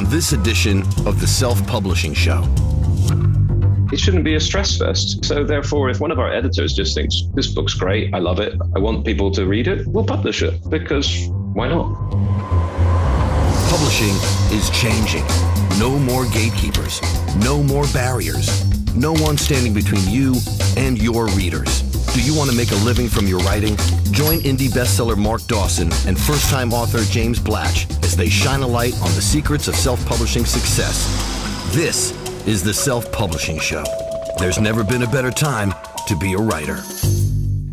on this edition of the Self Publishing Show. It shouldn't be a stress fest. So, therefore, if one of our editors just thinks, this book's great, I love it, I want people to read it, we'll publish it because why not? Publishing is changing. No more gatekeepers, no more barriers, no one standing between you and your readers. Do you want to make a living from your writing? Join indie bestseller Mark Dawson and first time author James Blatch as they shine a light on the secrets of self publishing success. This is the Self Publishing Show. There's never been a better time to be a writer.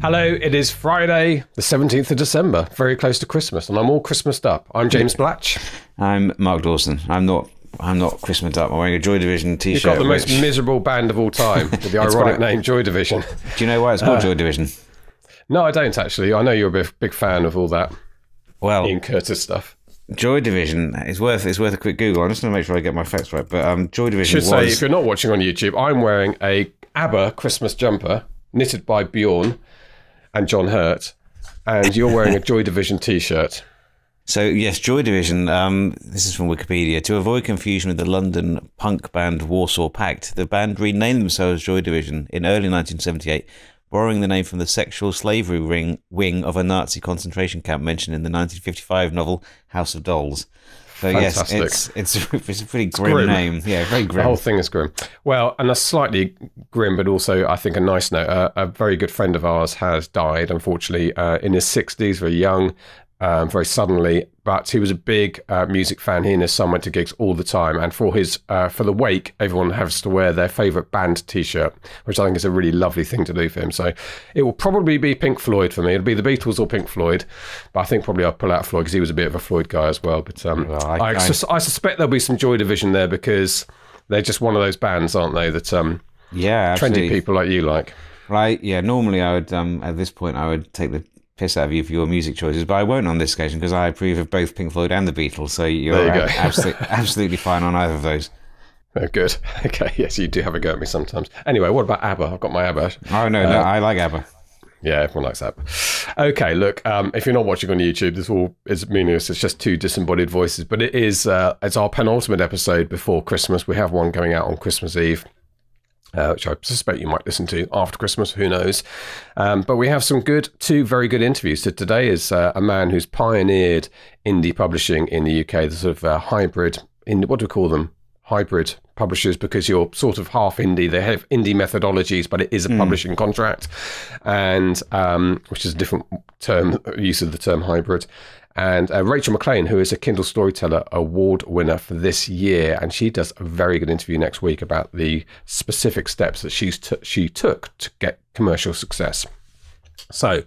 Hello, it is Friday, the 17th of December, very close to Christmas, and I'm all Christmased up. I'm James Blatch. I'm Mark Dawson. I'm not. I'm not Christmased up. I'm wearing a Joy Division T-shirt. You've got the most which- miserable band of all time with the ironic name Joy Division. Do you know why it's called Joy Division? No, I don't actually. I know you're a big, big fan of all that Well, Ian Curtis stuff. Joy Division is worth it's worth a quick Google. I'm just going to make sure I get my facts right. But um, Joy Division Should say, if you're not watching on YouTube, I'm wearing a ABBA Christmas jumper knitted by Bjorn and John Hurt, and you're wearing a Joy Division T-shirt. So yes, Joy Division. Um, this is from Wikipedia. To avoid confusion with the London punk band Warsaw Pakt, the band renamed themselves Joy Division in early 1978, borrowing the name from the sexual slavery ring wing of a Nazi concentration camp mentioned in the 1955 novel House of Dolls. So Fantastic. yes, it's it's it's a pretty grim, grim. name. Yeah, very grim. The whole thing is grim. Well, and a slightly grim, but also I think a nice note. Uh, a very good friend of ours has died, unfortunately, uh, in his sixties, very young, um, very suddenly. But he was a big uh, music fan. He and his son went to gigs all the time, and for his uh, for the wake, everyone has to wear their favourite band T-shirt, which I think is a really lovely thing to do for him. So it will probably be Pink Floyd for me. It'll be the Beatles or Pink Floyd, but I think probably I'll pull out Floyd because he was a bit of a Floyd guy as well. But um, Well, I, I- I, sus- I suspect there'll be some Joy Division there because they're just one of those bands, aren't they? That um, yeah, trendy absolutely. people like you like. Right? Yeah. Normally, I would um, at this point I would take the piss out of you for your music choices, but I won't on this occasion because I approve of both Pink Floyd and the Beatles. So you're you absolutely absolutely fine on either of those. Oh, good. Okay. Yes, you do have a go at me sometimes. Anyway, what about ABBA? I've got my ABBA. Oh no, no, I like ABBA. Yeah, everyone likes ABBA. Okay, look. Um, if you're not watching on YouTube, this all is meaningless. It's just two disembodied voices, but it is. Uh, it's our penultimate episode before Christmas. We have one going out on Christmas Eve. Uh, which I suspect you might listen to after Christmas. Who knows? Um, but we have some good, two very good interviews. So today is uh, a man who's pioneered indie publishing in the UK. The sort of uh, hybrid. In what do we call them? Hybrid publishers because you're sort of half indie. They have indie methodologies, but it is a publishing contract, and um, which is a different term use of the term hybrid and uh, Rachel McLean, who is a Kindle Storyteller Award winner for this year, and she does a very good interview next week about the specific steps that she's t- she took to get commercial success. So,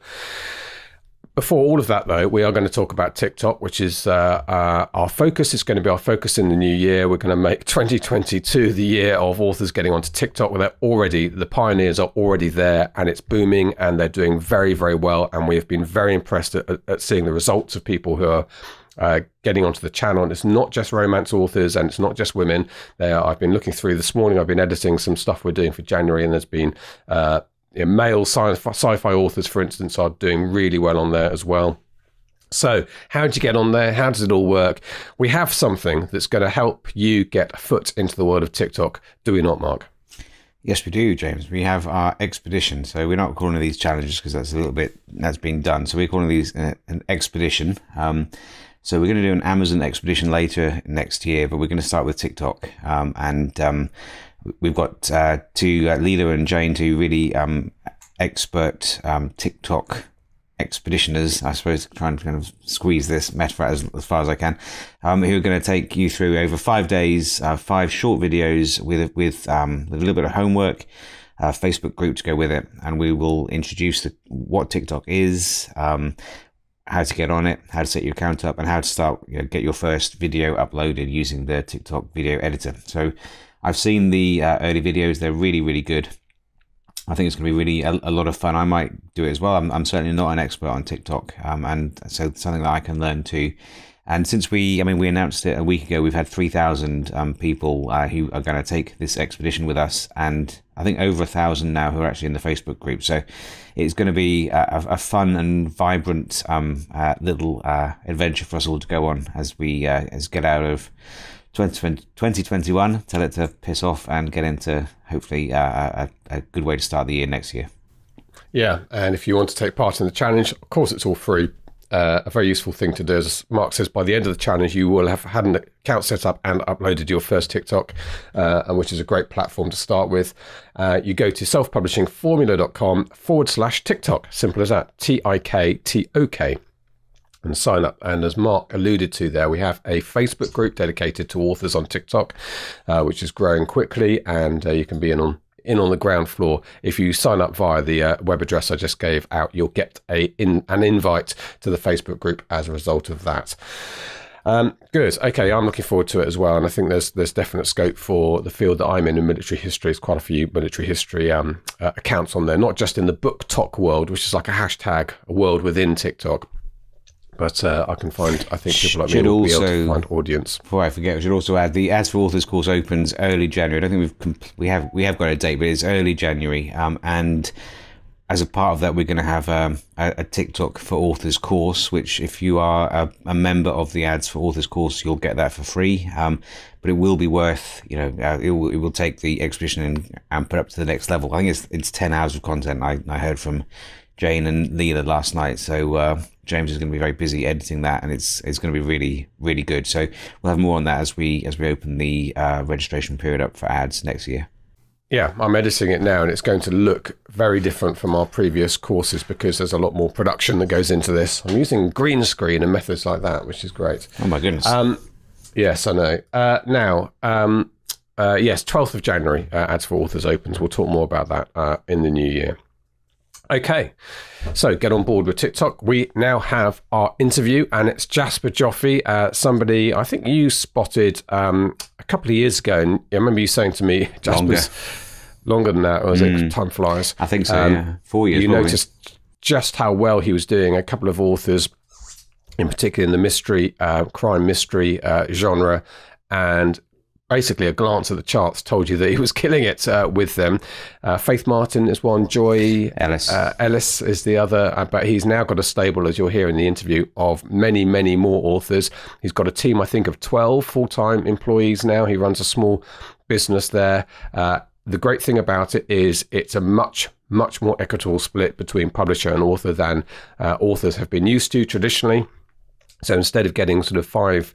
before all of that, though, we are going to talk about TikTok, which is uh, uh, our focus. It's going to be our focus in the new year. We're going to make 2022 the year of authors getting onto TikTok. Where they're already the pioneers are already there, and it's booming, and they're doing very, very well. And we have been very impressed at, at seeing the results of people who are uh, getting onto the channel. And it's not just romance authors and it's not just women. They are, I've been looking through this morning. I've been editing some stuff we're doing for January, and there's been uh, you know, male sci- sci-fi authors, for instance, are doing really well on there as well. So, how do you get on there? How does it all work? We have something that's going to help you get a foot into the world of TikTok. Do we not, Mark? Yes, we do, James. We have our expedition. So we're not calling these challenges because that's a little bit that's been done. So we're calling these uh, an expedition. Um, so we're going to do an Amazon expedition later next year, but we're going to start with TikTok. Um, and um, we've got uh, two uh, and Jane, two really um, expert um, TikTok expeditioners, I suppose, trying to kind of squeeze this metaphor as, as far as I can, um, who are going to take you through over five days, uh, five short videos with with um, with a little bit of homework, a Facebook group to go with it, and we will introduce the, what TikTok is. Um, how to get on it, how to set your account up, and how to start you know, get your first video uploaded using the TikTok video editor. So, I've seen the uh, early videos; they're really, really good. I think it's going to be really a, a, lot of fun. I might do it as well. I'm, I'm certainly not an expert on TikTok, um, and so something that I can learn too. And since we, I mean, we announced it a week ago, we've had 3,000 um, people uh, who are going to take this expedition with us, and I think over a thousand now who are actually in the Facebook group. So it's going to be a, a fun and vibrant um, uh, little uh, adventure for us all to go on as we uh, as get out of 2021. Tell it to piss off and get into hopefully uh, a, a good way to start the year next year. Yeah, and if you want to take part in the challenge, of course, it's all free. Uh, a very useful thing to do, as Mark says, by the end of the challenge, you will have had an account set up and uploaded your first TikTok, uh, which is a great platform to start with. Uh, you go to selfpublishingformula.com forward slash TikTok. Simple as that. T I K T O K and sign up. And as Mark alluded to there, we have a Facebook group dedicated to authors on TikTok, uh, which is growing quickly, and uh, you can be in on in on the ground floor. If you sign up via the uh, web address I just gave out, you'll get a in, an invite to the Facebook group as a result of that. Um, good. Okay, I'm looking forward to it as well, and I think there's there's definite scope for the field that I'm in in military history. There's quite a few military history um, uh, accounts on there, not just in the BookTok world, which is like a hashtag, a world within TikTok, but uh, I can find. I think people like Should me will also- be able to find audience. Before I forget, we should also add the Ads for Authors course opens early January. I don't think we've compl- we have we have got a date, but it's early January. Um, and as a part of that, we're going to have um, a, a TikTok for Authors course, which if you are a, a member of the Ads for Authors course, you'll get that for free. Um, but it will be worth, you know, uh, it, will, it will take the expedition and, and put up to the next level. I think it's it's ten hours of content. I, I heard from Jane and Leela last night, so uh, James is going to be very busy editing that, and it's it's going to be really really good. So we'll have more on that as we as we open the uh, registration period up for ads next year. Yeah, I'm editing it now, and it's going to look very different from our previous courses because there's a lot more production that goes into this. I'm using green screen and methods like that, which is great. Oh my goodness! Um, yes, I know. Uh, now, um, uh, yes, 12th of January, uh, Ads for Authors opens. We'll talk more about that uh, in the new year. Okay, so get on board with TikTok. We now have our interview, and it's Jasper Joffe, uh, somebody I think you spotted um, a couple of years ago. And I remember you saying to me, Jasper's longer than that, or was it? Time flies. I think so. um, yeah, four years. you noticed just how well he was doing. A couple of authors, in particular in the mystery, uh, crime mystery uh, genre, and basically a glance at the charts told you that he was killing it uh, with them. Uh, Faith Martin is one, Joy Ellis. uh, Ellis is the other, uh, but he's now got a stable, as you'll hear in the interview, of many, many more authors. He's got a team, I think, of 12 full time employees now. He runs a small business there. Uh, the great thing about it is it's a much, much more equitable split between publisher and author than uh, authors have been used to traditionally. So instead of getting sort of five,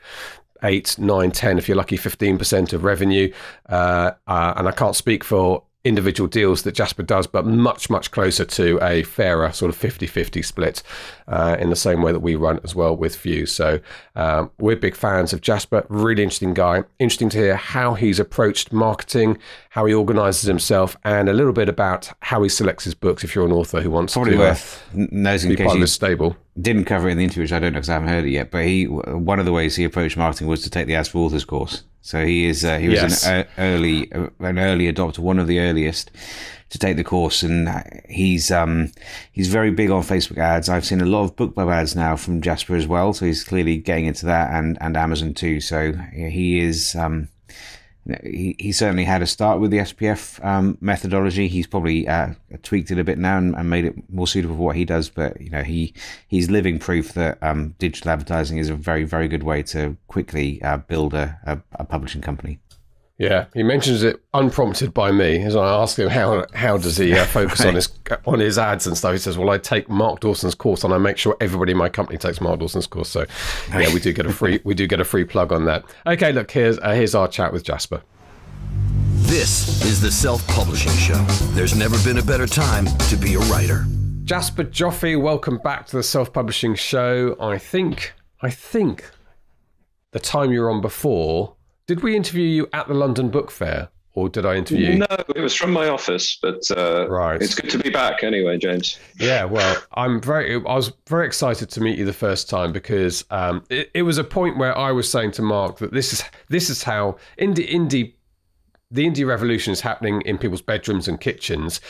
eight, nine, ten, if you're lucky, fifteen percent of revenue, uh, uh, and I can't speak for individual deals that Jasper does, but much, much closer to a fairer sort of 50-50 split uh, in the same way that we run as well with Fuse. So um, we're big fans of Jasper. Really interesting guy. Interesting to hear how he's approached marketing, how he organises himself, and a little bit about how he selects his books. If you're an author who wants Probably to uh, worth n- noting be in case part of his stable. didn't cover it in the interview, which I don't know because I haven't heard it yet. But he, one of the ways he approached marketing was to take the Ads for Authors course. So he is uh, he was Yes. an uh, early uh, an early adopter, one of the earliest to take the course, and he's um he's very big on Facebook ads. I've seen a lot of BookBub ads now from Jasper as well, so he's clearly getting into that and and Amazon too. So yeah, he is um he, he certainly had a start with the SPF um, methodology. He's probably uh, tweaked it a bit now and, and made it more suitable for what he does. But you know, he he's living proof that um, digital advertising is a very very good way to quickly uh, build a, a, a publishing company. Yeah, he mentions it unprompted by me as I ask him how how does he uh, focus on his on his ads and stuff. He says, "Well, I take Mark Dawson's course and I make sure everybody in my company takes Mark Dawson's course." So, yeah, we do get a free we do get a free plug on that. Okay, look here's uh, here's our chat with Jasper. This is the Self Publishing Show. There's never been a better time to be a writer. Jasper Joffe, welcome back to the Self Publishing Show. I think I think the time you were on before, did we interview you at the London Book Fair or did I interview you? No, it was from my office, but uh, Right. it's good to be back anyway, James. Yeah, well, I'm very. I was very excited to meet you the first time because um, it, it was a point where I was saying to Mark that this is this is how indie indie the indie revolution is happening in people's bedrooms and kitchens.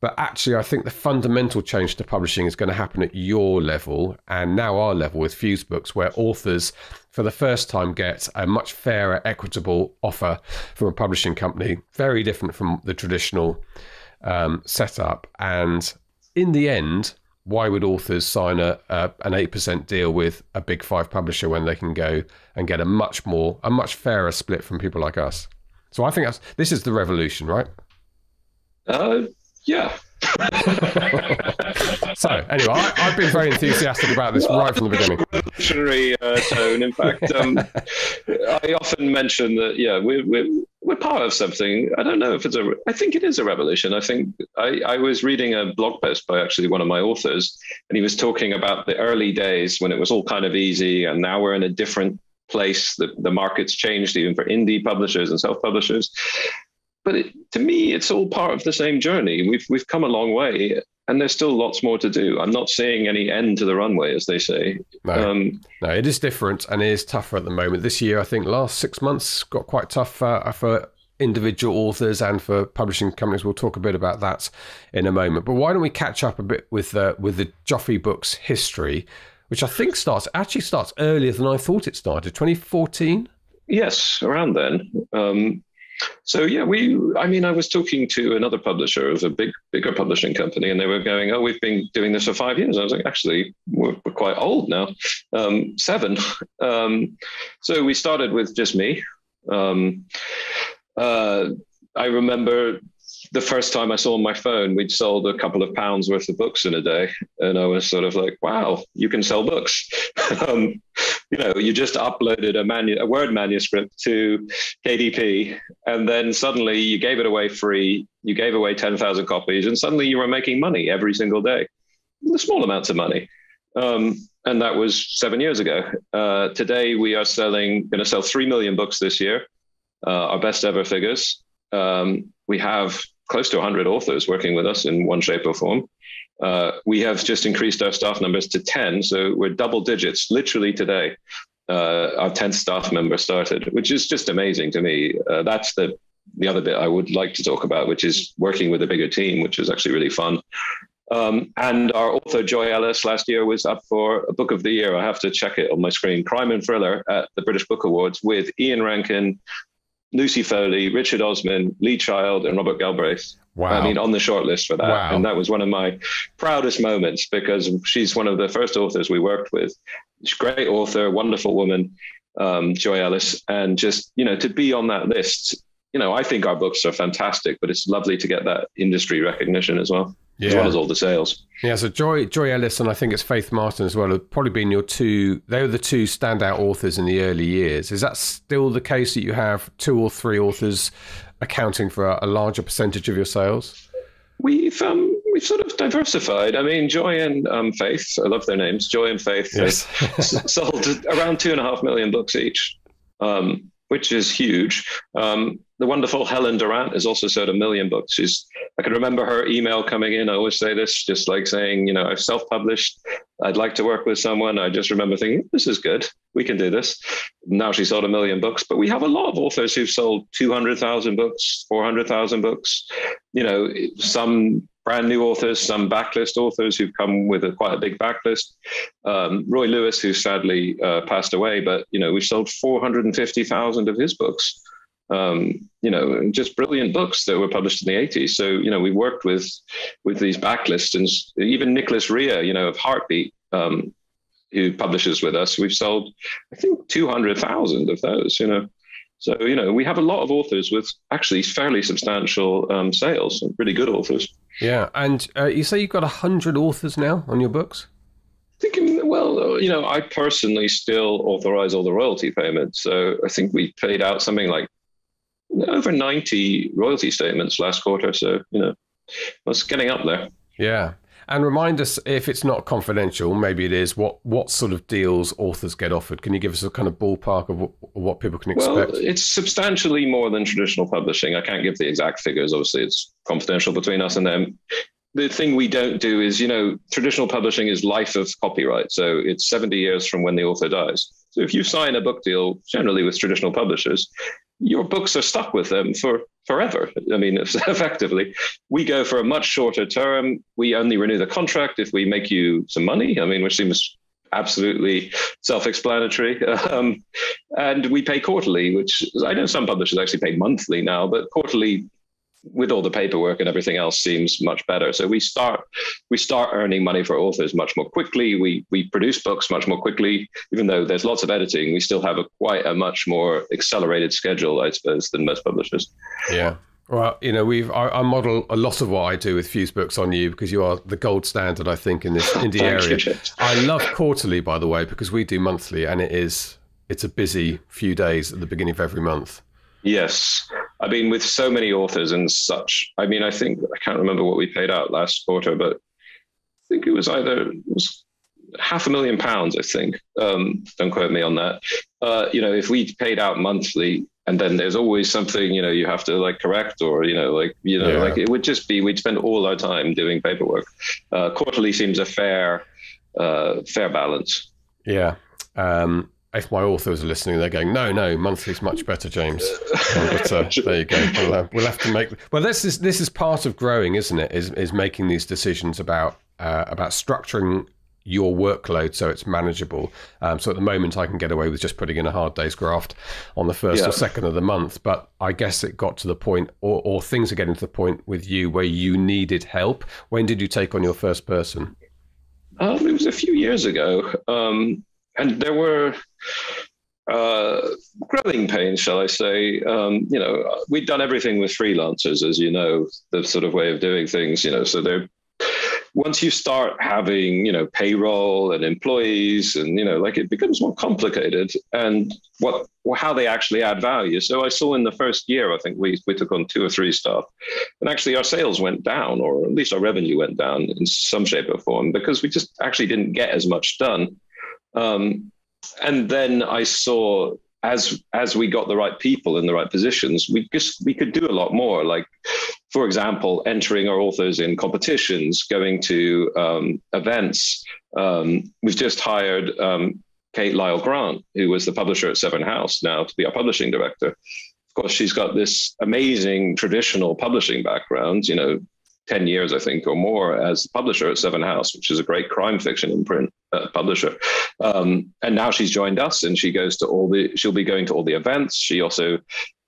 But actually, I think the fundamental change to publishing is going to happen at your level and now our level with Fuse Books, where authors, for the first time, get a much fairer, equitable offer from a publishing company, very different from the traditional um, setup. And in the end, why would authors sign a, a an eight percent deal with a big five publisher when they can go and get a much more a much fairer split from people like us? So I think this is the revolution, right? Uh, yeah. so anyway, I, have been very enthusiastic about this right from the beginning. Revolutionary uh, tone. In fact, um, I often mention that yeah, we're, we're we're part of something. I don't know if it's a. I think it is a revolution. I think I, I was reading a blog post by actually one of my authors, and he was talking about the early days when it was all kind of easy, and now we're in a different place. The the market's changed even for indie publishers and self publishers but it, to me, it's all part of the same journey. We've we've come a long way, and there's still lots more to do. I'm not seeing any end to the runway, as they say. No, um, no, it is different and it is tougher at the moment. This year, I think, last six months got quite tough uh, for individual authors and for publishing companies. We'll talk a bit about that in a moment. But why don't we catch up a bit with uh, with the Joffe books history, which I think starts actually starts earlier than I thought it started, 2014. Yes, around then. Um, so yeah, we. I mean, I was talking to another publisher of a big, bigger publishing company, and they were going, "Oh, we've been doing this for five years." I was like, "Actually, we're, we're quite old now, um, seven. Um, so we started with just me. Um, uh, I remember the first time I saw my phone, we'd sold a couple of pounds worth of books in a day. And I was sort of like, wow, you can sell books. um, you know, you just uploaded a, manu- a Word manuscript to KDP, and then suddenly you gave it away free. You gave away 10,000 copies, and suddenly you were making money every single day, small amounts of money. Um, and that was seven years ago. Uh, today, we are selling, going to sell 3 million books this year, uh, our best ever figures. Um, we have close to 100 authors working with us in one shape or form. Uh, we have just increased our staff numbers to 10, so we're double digits literally today. Uh, our 10th staff member started, which is just amazing to me. Uh, that's the the other bit I would like to talk about, which is working with a bigger team, which is actually really fun. Um, and our author Joy Ellis last year was up for a book of the year. I have to check it on my screen. Crime and Thriller at the British Book Awards with Ian Rankin, Lucy Foley, Richard Osman, Lee Child, and Robert Galbraith. Wow. I mean, on the shortlist for that. Wow. And that was one of my proudest moments because she's one of the first authors we worked with. She's a great author, wonderful woman, um, Joy Ellis. And just, you know, to be on that list, you know, I think our books are fantastic, but it's lovely to get that industry recognition as well yeah. as well as all the sales. Yeah, so Joy Joy Ellis and I think it's Faith Martin as well have probably been your two. They were the two standout authors in the early years. Is that still the case that you have two or three authors accounting for a, a larger percentage of your sales? We've um, we've sort of diversified. I mean, Joy and um, Faith, I love their names. Joy and Faith yes. sold around two and a half million books each. Um, which is huge. Um, the wonderful Helen Durrant has also sold a million books. She's, I can remember her email coming in. I always say this, just like saying, you know, I've self-published. I'd like to work with someone. I just remember thinking, this is good. We can do this. Now she sold a million books, but we have a lot of authors who've sold 200,000 books, 400,000 books. You know, some brand new authors, some backlist authors who've come with a, quite a big backlist. Um, Roy Lewis, who sadly uh, passed away, but you know we've sold 450,000 of his books. Um, you know, just brilliant books that were published in the 80s. So you know we worked with with these backlists, and even Nicholas Rhea, you know, of Heartbeat. Um, who publishes with us? We've sold, I think, two hundred thousand of those. You know, so, you know, we have a lot of authors with actually fairly substantial um, sales, really good authors. Yeah. And uh, you say you've got 100 authors now on your books? Thinking, well, you know, I personally still authorize all the royalty payments. So I think we paid out something like over 90 royalty statements last quarter. So, you know, it's getting up there. Yeah. And remind us if it's not confidential, maybe it is. What what sort of deals authors get offered? Can you give us a kind of ballpark of what, what people can expect? Well, it's substantially more than traditional publishing. I can't give the exact figures. Obviously, it's confidential between us and them. The thing we don't do is, you know, traditional publishing is life of copyright. So it's 70 years from when the author dies. So if you sign a book deal, generally with traditional publishers, your books are stuck with them for forever. I mean, effectively, we go for a much shorter term. We only renew the contract if we make you some money. I mean, which seems absolutely self-explanatory. Um, and we pay quarterly, which I know some publishers actually pay monthly now, but quarterly with all the paperwork and everything else seems much better. So we start we start earning money for authors much more quickly. We we produce books much more quickly, even though there's lots of editing. We still have a quite a much more accelerated schedule, I suppose, than most publishers. Yeah. Well, you know, we've I, I, model a lot of what I do with Fuse Books on you because you are the gold standard, I think, in this indie area. You, I love quarterly, by the way, because we do monthly, and it is it's a busy few days at the beginning of every month. Yes, I mean, with so many authors and such. I mean, I think I can't remember what we paid out last quarter, but I think it was either it was half a million pounds. I think. Um, don't quote me on that. Uh, you know, if we paid out monthly, and then there's always something you know you have to like correct or you know like you know yeah. like it would just be we'd spend all our time doing paperwork uh, quarterly seems a fair uh, fair balance yeah um, if my authors are listening they're going no no monthly's much better james but uh, there you go we'll, uh, we'll, have to make well this is this is part of growing isn't it is, is making these decisions about uh, about structuring your workload so it's manageable. Um, so at the moment, I can get away with just putting in a hard day's graft on the first yeah. or second of the month. But I guess it got to the point, or, or things are getting to the point with you where you needed help. When did you take on your first person? Um, it was a few years ago. Um, and there were uh, growing pains, shall I say. Um, you know, we'd done everything with freelancers, as you know, the sort of way of doing things, you know, so they're once you start having you know payroll and employees and you know like it becomes more complicated and what how they actually add value. So i saw in the first year i think we, we took on two or three staff and actually our sales went down or at least our revenue went down in some shape or form because we just actually didn't get as much done. Um, and then i saw as as we got the right people in the right positions, we just we could do a lot more. Like, for example, entering our authors in competitions, going to um, events. Um, we've just hired um, Kate Lyall Grant, who was the publisher at Severn House, now to be our publishing director. Of course, she's got this amazing traditional publishing background. You know, 10 years, I think, or more as publisher at Severn House, which is a great crime fiction imprint uh, publisher. Um, and now she's joined us and she goes to all the, she'll be going to all the events. She also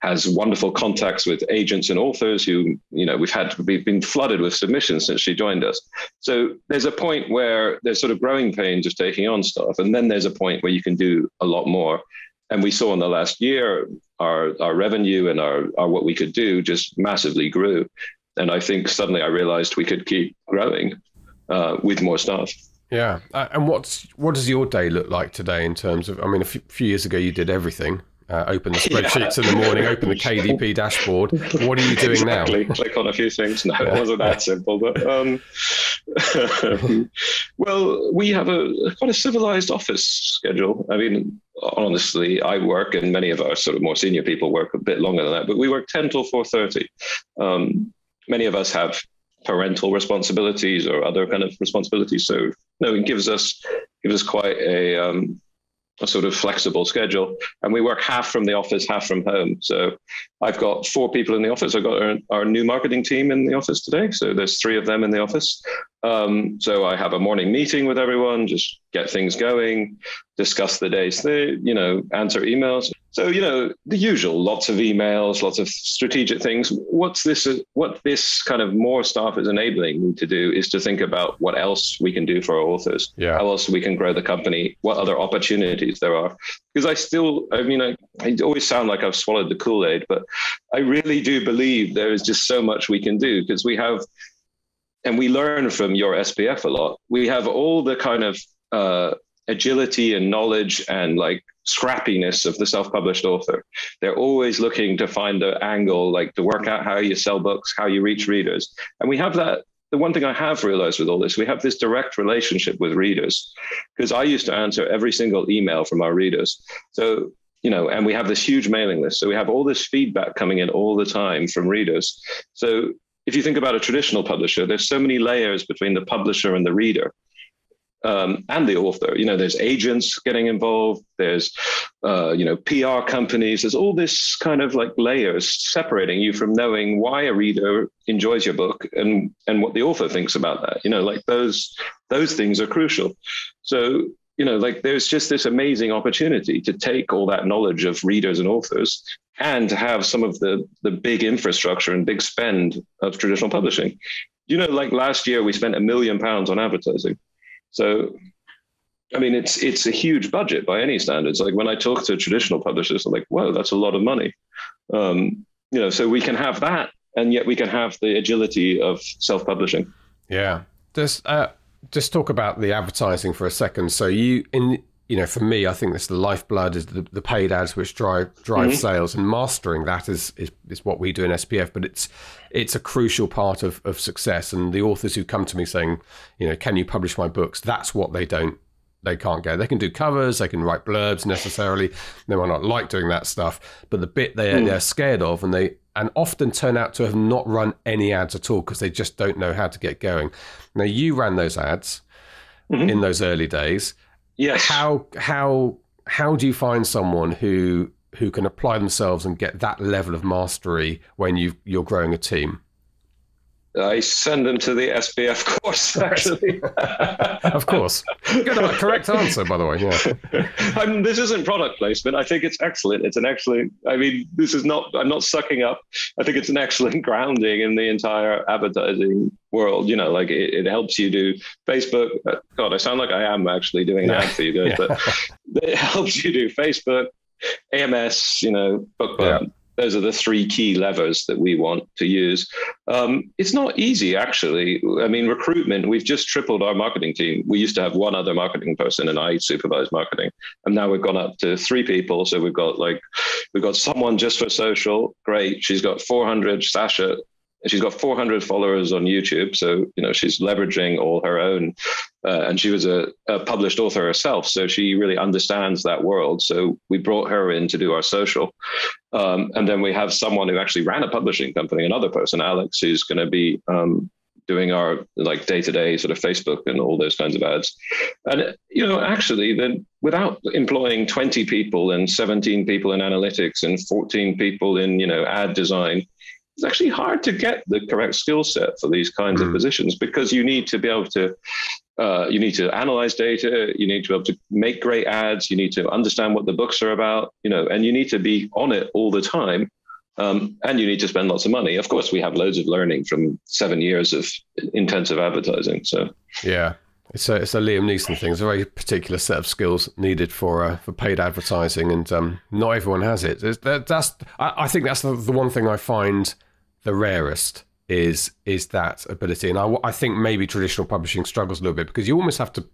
has wonderful contacts with agents and authors who, you know, we've had, we've been flooded with submissions since she joined us. So there's a point where there's sort of growing pains of taking on stuff. And then there's a point where you can do a lot more. And we saw in the last year, our, our revenue and our, our what we could do just massively grew. And I think suddenly I realized we could keep growing uh, with more staff. Yeah, uh, and what's what does your day look like today in terms of? I mean, a few, few years ago you did everything. Uh, open the spreadsheets yeah. in the morning, open the KDP dashboard. What are you doing exactly. now? Click on a few things. No, it wasn't that simple. But um, well, we have a quite a civilized office schedule. I mean, honestly, I work, and many of our sort of more senior people work a bit longer than that. But we work ten till four thirty. Um, many of us have parental responsibilities or other kind of responsibilities. So no, it gives us gives us quite a um, a sort of flexible schedule, and we work half from the office, half from home. So I've got four people in the office. I've got our, our new marketing team in the office today. So there's three of them in the office. Um, so I have a morning meeting with everyone, just get things going, discuss the day's thing, you know, answer emails. So you know the usual, lots of emails, lots of strategic things. What's this? What this kind of more staff is enabling me to do is to think about what else we can do for our authors. Yeah. How else we can grow the company? What other opportunities there are? Because I still, I mean, I, I always sound like I've swallowed the Kool Aid, but I really do believe there is just so much we can do because we have, and we learn from your SPF a lot. We have all the kind of uh, agility and knowledge and like scrappiness of the self-published author. They're always looking to find the angle, like to work out how you sell books, how you reach readers. And we have that. The one thing I have realized with all this, we have this direct relationship with readers because I used to answer every single email from our readers. So, you know, and we have this huge mailing list. So we have all this feedback coming in all the time from readers. So if you think about a traditional publisher, there's so many layers between the publisher and the reader um, and the author. You know, there's agents getting involved. There's, uh, you know, PR companies. There's all this kind of like layers separating you from knowing why a reader enjoys your book and and what the author thinks about that. You know, like those those things are crucial. So you know, like there's just this amazing opportunity to take all that knowledge of readers and authors and to have some of the the big infrastructure and big spend of traditional publishing. You know, like last year we spent a million pounds on advertising. So I mean, it's it's a huge budget by any standards. Like when I talk to traditional publishers, I'm like, "Whoa, that's a lot of money." Um, you know, so we can have that, and yet we can have the agility of self-publishing. Yeah, just uh, just talk about the advertising for a second. So you in you know, for me, I think this the lifeblood is the, the paid ads which drive drive mm-hmm. sales, and mastering that is, is is what we do in SPF. But it's it's a crucial part of of success. And the authors who come to me saying, you know, can you publish my books? That's what they don't they can't go. They can do covers, they can write blurbs necessarily. They might not like doing that stuff, but the bit they mm. they're scared of, and they and often turn out to have not run any ads at all because they just don't know how to get going. Now you ran those ads mm-hmm. in those early days. Yes. How how how do you find someone who who can apply themselves and get that level of mastery when you you're growing a team? I send them to the SPF course, actually. of course. Good, correct answer, by the way. Yeah. I'm, this isn't product placement. I think it's excellent. It's an excellent, I mean, this is not, I'm not sucking up. I think it's an excellent grounding in the entire advertising world. You know, like it, it helps you do Facebook. Uh, God, I sound like I am actually doing an yeah. ad for you guys, yeah. but it helps you do Facebook, AMS, you know, book those are the three key levers that we want to use. Um, it's not easy, actually. I mean, recruitment, we've just tripled our marketing team. We used to have one other marketing person, and I supervise marketing. And now we've gone up to three people. So we've got like, we've got someone just for social. Great. She's got 400, Sasha, she's got 400 followers on YouTube. So, you know, she's leveraging all her own. Uh, and she was a, a, published author herself. So she really understands that world. So we brought her in to do our social. Um, and then we have someone who actually ran a publishing company, another person, Alex, who's going to be um, doing our like day to day sort of Facebook and all those kinds of ads. And, you know, actually, then without employing 20 people and 17 people in analytics and 14 people in, you know, ad design, it's actually hard to get the correct skill set for these kinds mm. of hmm. positions because you need to be able to uh, you need to analyze data you need to be able to make great ads you need to understand what the books are about you know and you need to be on it all the time um, and you need to spend lots of money of course we have loads of learning from seven years of intensive advertising so yeah it's a, it's a Liam Neeson thing. It's a very particular set of skills needed for uh, for paid advertising, and um, not everyone has it. That, that's I, I, think that's the, the one thing I find the rarest is is that ability. And I, I think maybe traditional publishing struggles a little bit because you almost have to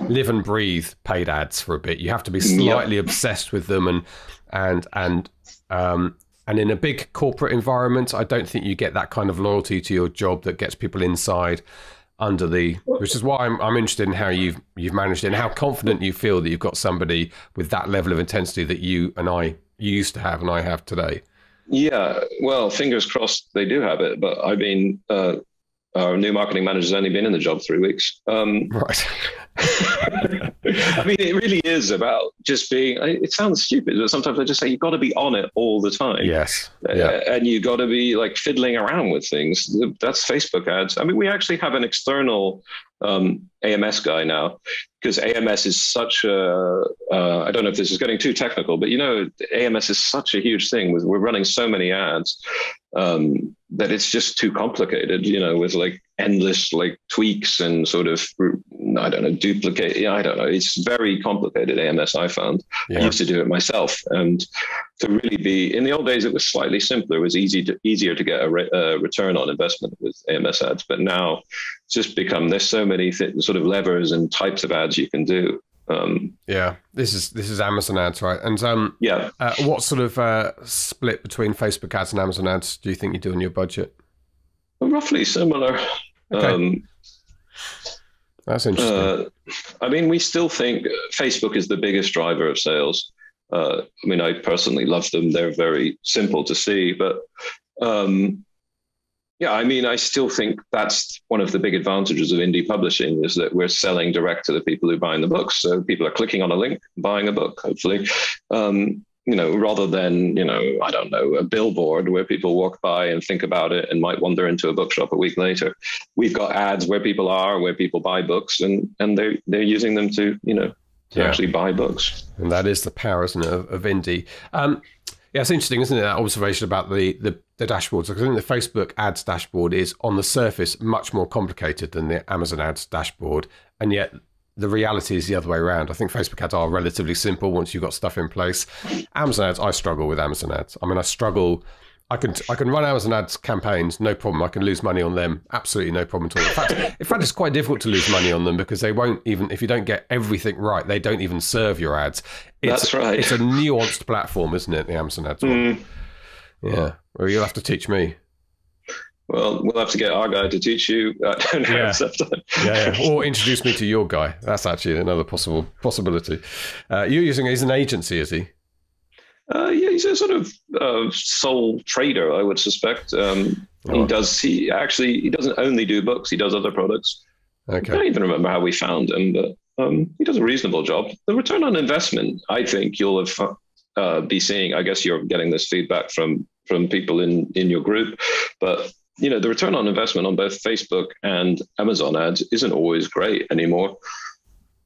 live and breathe paid ads for a bit. You have to be slightly yep. obsessed with them, and and and um, and in a big corporate environment, I don't think you get that kind of loyalty to your job that gets people inside under the which is why I'm, I'm interested in how you've you've managed it and how confident you feel that you've got somebody with that level of intensity that you and I used to have and I have today. Yeah, well, fingers crossed they do have it. But I mean, uh, our new marketing manager's only been in the job three weeks. Um, right. I mean, it really is about just being. It sounds stupid, but sometimes I just say you've got to be on it all the time. Yes. Uh, yeah. and you've got to be like fiddling around with things. That's Facebook ads. I mean, we actually have an external um, AMS guy now because AMS is such a. Uh, I don't know if this is getting too technical, but you know, AMS is such a huge thing. With We're running so many ads um, that it's just too complicated, you know, with like endless like tweaks and sort of I don't know duplicate. Yeah, I don't know. It's very complicated AMS. I found yeah. I used to do it myself, and to really be in the old days, it was slightly simpler. It was easy to easier to get a, re, a return on investment with AMS ads, but now it's just become there's so many th- sort of levers and types of ads you can do um, yeah, this is this is Amazon ads, right? And um, yeah, uh, what sort of uh, split between Facebook ads and Amazon ads do you think you do in your budget? Roughly similar. Okay. Um, That's interesting. Uh, I mean, we still think Facebook is the biggest driver of sales. Uh, I mean, I personally love them; they're very simple to see, but um, yeah, I mean, I still think that's one of the big advantages of indie publishing is that we're selling direct to the people who are buying the books. So people are clicking on a link, buying a book, hopefully. Um, you know, rather than, you know, I don't know, a billboard where people walk by and think about it and might wander into a bookshop a week later. We've got ads where people are, where people buy books and, and they're, they're using them to, you know, to yeah. actually buy books. And that is the power, isn't it, of, of indie. Um, yeah, it's interesting, isn't it? That observation about the, the, the dashboards. Because I think the Facebook ads dashboard is on the surface much more complicated than the Amazon ads dashboard. And yet the reality is the other way around. I think Facebook ads are relatively simple once you've got stuff in place. Amazon ads, I struggle with Amazon ads. I mean, I struggle. I can I can run Amazon ads campaigns, no problem. I can lose money on them, absolutely no problem at all. In fact, in fact, it's quite difficult to lose money on them because they won't even if you don't get everything right, they don't even serve your ads. It's, That's right. It's a nuanced platform, isn't it? The Amazon ads. Mm. Yeah. Well, you'll have to teach me. Well, we'll have to get our guy to teach you. Uh, yeah. yeah, yeah, or introduce me to your guy. That's actually another possible possibility. Uh, you're using he's an agency, is he? Uh, yeah, he's a sort of uh, sole trader, I would suspect. Um, oh. He does. He actually he doesn't only do books. He does other products. Okay. I don't even remember how we found him, but um, he does a reasonable job. The return on investment, I think you'll have uh, be seeing. I guess you're getting this feedback from from people in in your group, but you know, the return on investment on both Facebook and Amazon ads isn't always great anymore.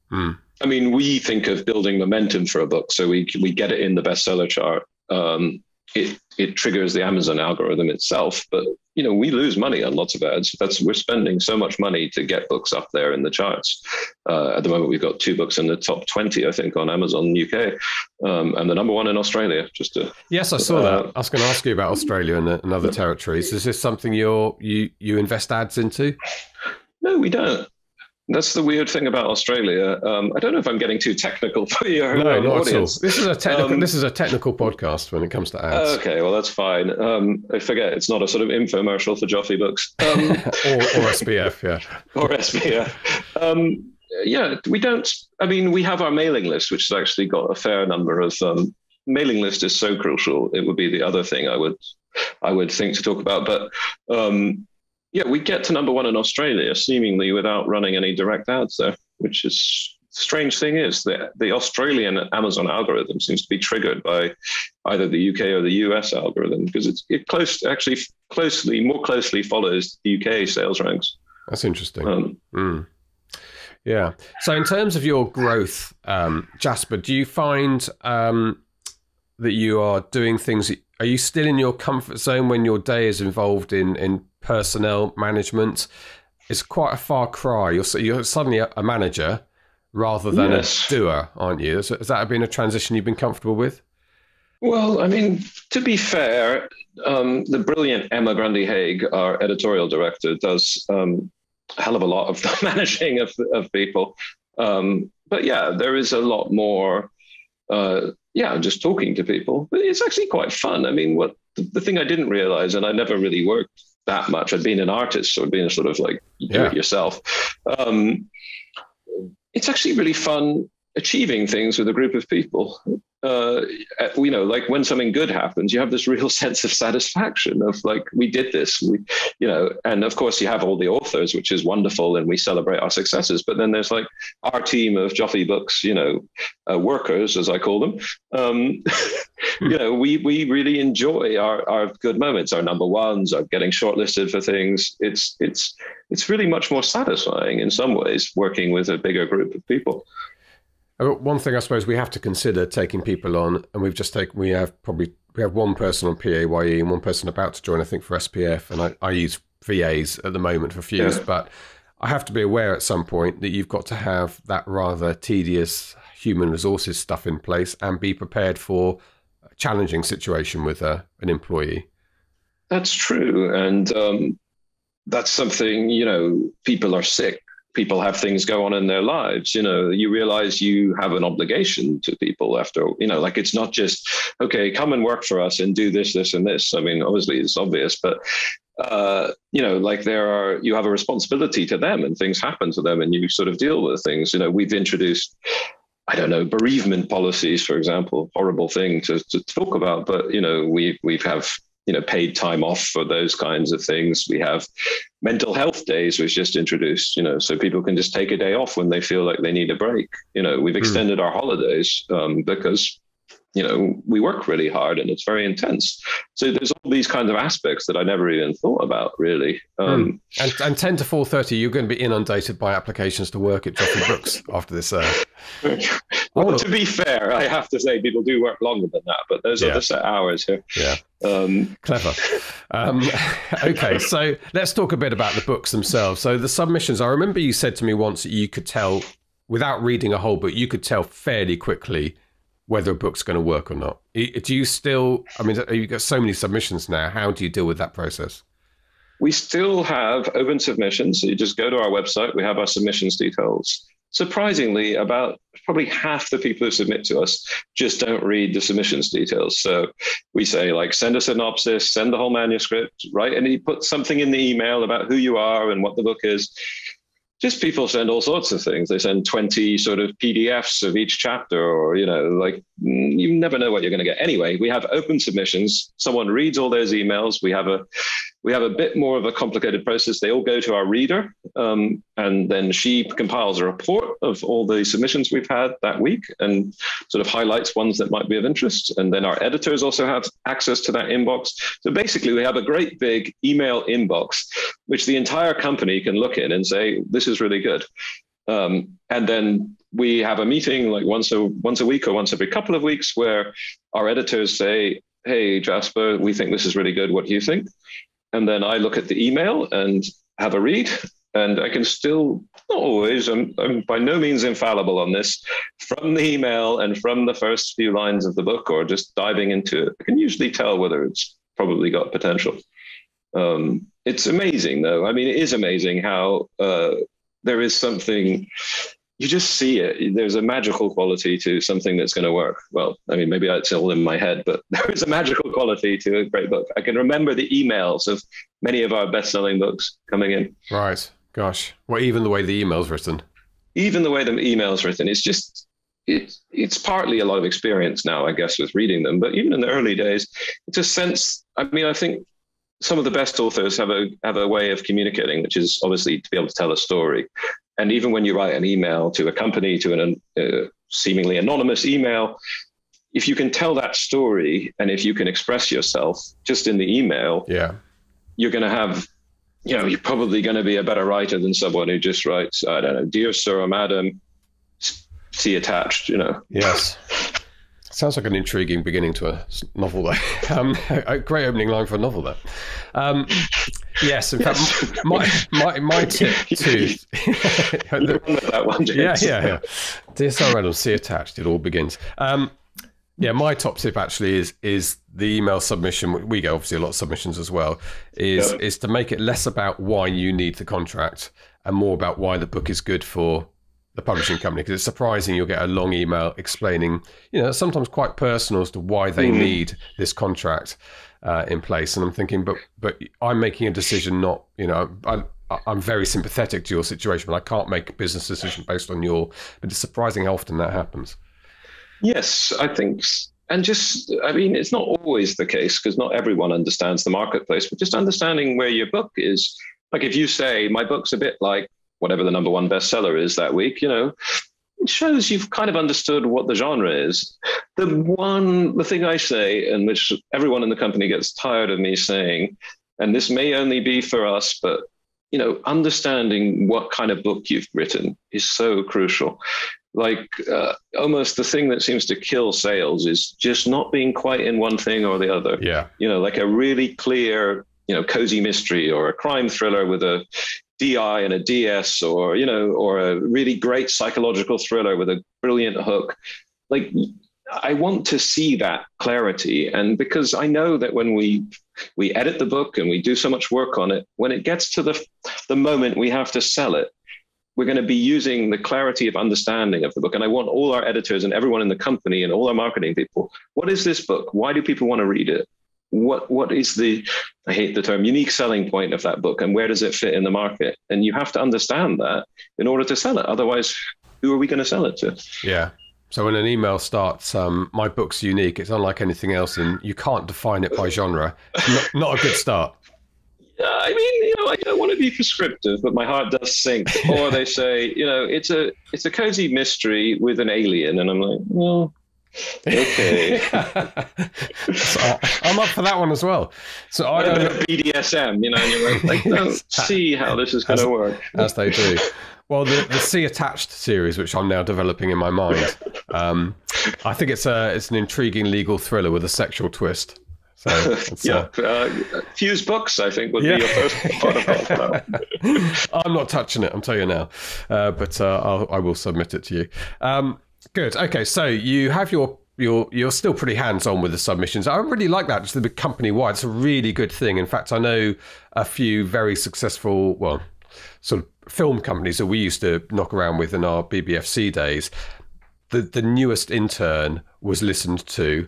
Hmm. I mean, we think of building momentum for a book, so we we get it in the bestseller chart. Um, it it triggers the Amazon algorithm itself, but you know we lose money on lots of ads. That's we're spending so much money to get books up there in the charts. Uh, at the moment, we've got two books in the top twenty, I think, on Amazon UK, um, and the number one in Australia. Just to, yes, I saw uh, that. I was going to ask you about Australia and, and other territories. Is this something you're you you invest ads into? No, we don't. That's the weird thing about Australia. Um, I don't know if I'm getting too technical for your no, not audience. At all. This is a technical. Um, this is a technical podcast when it comes to ads. Okay, well that's fine. Um, I forget it's not a sort of infomercial for Joffe Books um, or, or, SPF, yeah, or SPF. Um, yeah, we don't. I mean, we have our mailing list, which has actually got a fair number of. Um, mailing list is so crucial. It would be the other thing I would, I would think to talk about, but yeah, we get to number one in Australia seemingly without running any direct ads there, which is strange thing is that the Australian Amazon algorithm seems to be triggered by either the UK or the US algorithm because it's it close actually closely more closely follows the UK sales ranks. That's interesting. Um, mm. Yeah. So in terms of your growth, um, Jasper, do you find um, that you are doing things? Are you still in your comfort zone when your day is involved in in personnel management. is quite a far cry. You're, you're suddenly a, manager rather than yes. a doer, aren't you? Has, has that been a transition you've been comfortable with? Well, I mean, to be fair, um, the brilliant Emma Grundy Haig, our editorial director, does um, a hell of a lot of the managing of, of people. Um, but yeah, there is a lot more, uh, yeah, just talking to people. But it's actually quite fun. I mean, what the, the thing I didn't realize, and I never really worked that much. I'd been an artist, so I'd been a sort of like do yeah. it yourself. Um, it's actually really fun achieving things with a group of people uh, you know, like when something good happens, you have this real sense of satisfaction of like, we did this, we, you know, and of course you have all the authors, which is wonderful, and we celebrate our successes. But then there's like our team of Joffe Books, you know, uh, workers, as I call them. Um, you know, we we really enjoy our our good moments, our number ones, our getting shortlisted for things. It's it's it's really much more satisfying in some ways working with a bigger group of people. One thing I suppose we have to consider taking people on, and we've just taken, we have probably, we have one person on PAYE and one person about to join, I think, for SPF. And I, I use VAs at the moment for Fuse, yeah. but I have to be aware at some point that you've got to have that rather tedious human resources stuff in place and be prepared for a challenging situation with a, uh, an employee. That's true. And um, that's something, you know, people are sick people have things go on in their lives you know you realize you have an obligation to people after you know like it's not just okay come and work for us and do this this and this. I mean obviously it's obvious but uh, you know like there are you have a responsibility to them and things happen to them and you sort of deal with things. You know we've introduced I don't know bereavement policies, for example, horrible thing to, to talk about, but you know we we have you know paid time off for those kinds of things we have mental health days was just introduced you know so people can just take a day off when they feel like they need a break you know we've hmm. extended mm. our holidays um, because you know we work really hard and it's very intense so there's all these kinds of aspects that i never even thought about really um, mm. and, and 10 to 4.30 you're going to be inundated by applications to work at Joffe Books after this uh, well, to be fair, I have to say people do work longer than that, but those Yeah. are the set hours here. Yeah. Um, Clever. Um, okay, so let's talk a bit about the books themselves. So the submissions, I remember you said to me once that you could tell, without reading a whole book, you could tell fairly quickly whether a book's going to work or not. Do you still, I mean, you've got so many submissions now. How do you deal with that process? we still have open submissions. You just go to our website, we have our submissions details. Surprisingly, about probably half the people who submit to us just don't read the submissions details. So we say, like, send a synopsis, send the whole manuscript, right? And you put something in the email about who you are and what the book is. Just people send all sorts of things. They send 20 sort of PDFs of each chapter, or, you know, like mm, you never know what you're going to get. Anyway, we have open submissions. Someone reads all those emails. We have a we have a bit more of a complicated process. They all go to our reader, um, and then she compiles a report of all the submissions we've had that week and sort of highlights ones that might be of interest. And then our editors also have access to that inbox. So basically, we have a great big email inbox, which the entire company can look in and say, this is really good. Um, and then we have a meeting like once a once a week or once every couple of weeks where our editors say, "Hey Jasper, we think this is really good. What do you think?" And then I look at the email and have a read, and I can still not always. I'm, I'm by no means infallible on this. From the email and from the first few lines of the book, or just diving into it, I can usually tell whether it's probably got potential. Um, it's amazing, though. I mean, it is amazing how uh, there is something you just see it. There's a magical quality to something that's going to work. Well, I mean, maybe it's all in my head, but there is a magical quality to a great book. I can remember the emails of many of our best-selling books coming in. Right. Gosh. Well, even the way the email's written. Even the way the email's written, it's just it's it's partly a lot of experience now, I guess, with reading them. But even in the early days, it's a sense. I mean, I think some of the best authors have a have a way of communicating, which is obviously to be able to tell a story. And even when you write an email to a company, to an uh, seemingly anonymous email, if you can tell that story and if you can express yourself just in the email, Yeah. you're going to have, you know, you're probably going to be a better writer than someone who just writes, I don't know, dear sir or madam, see attached, you know. Yes. Sounds like an intriguing beginning to a novel, though. Um, a great opening line for a novel, though. Um, yes, in fact, my, my, my tip to. that one, yeah, yeah, yeah. Dear Sir Reynolds, see attached. It all begins. Um, yeah, my top tip actually is is the email submission. We get obviously a lot of submissions as well. Is Yeah. is to make it less about why you need the contract and more about why the book is good for the publishing company. Because it's surprising you'll get a long email explaining, you know, sometimes quite personal as to why they need this contract uh, in place. And I'm thinking, but but I'm making a decision, not you know, I. I'm very sympathetic to your situation, but I can't make a business decision based on your. But it's surprising how often that happens. Yes, I think, and just, I mean, it's not always the case because not everyone understands the marketplace, but just understanding where your book is. Like if you say, my book's a bit like whatever the number one bestseller is that week, you know, it shows you've kind of understood what the genre is. The one, the thing I say, and which everyone in the company gets tired of me saying, and this may only be for us, but you know, understanding what kind of book you've written is so crucial like uh, almost the thing that seems to kill sales is just not being quite in one thing or the other. Yeah, You know, like a really clear, you know, cozy mystery or a crime thriller with a DI and a DS or, you know, or a really great psychological thriller with a brilliant hook. Like I want to see that clarity. And because I know that when we we edit the book and we do so much work on it, when it gets to the the moment we have to sell it, we're going to be using the clarity of understanding of the book. And I want all our editors and everyone in the company and all our marketing people, what is this book? Why do people want to read it? What what is the I hate the term unique selling point of that book and where does it fit in the market? And you have to understand that in order to sell it. Otherwise, who are we going to sell it to? yeah. So when an email starts, um, my book's unique. It's unlike anything else, and you can't define it by genre. Not, not a good start. I mean, you know, I don't want to be prescriptive, but my heart does sink. or they say, you know, it's a it's a cozy mystery with an alien, and I'm like, well, okay. So I'm up for that one as well. So I don't of BDSM, you know, you're like, like don't see how this is going to work. as they do. Well, the, the See Attached series, which I'm now developing in my mind, um, I think it's a it's an intriguing legal thriller with a sexual twist. So yeah, uh, uh, Fuse Books, I think, would yeah. be your first part of that. I'm not touching it. I'm telling you now, uh, but uh, I'll, I will submit it to you. Um, good. Okay, so you have your you're you're still pretty hands on with the submissions. I really like that. Just the company wide, it's a really good thing. In fact, I know a few very successful, well, sort of film companies that we used to knock around with in our BBFC days. The the newest intern was listened to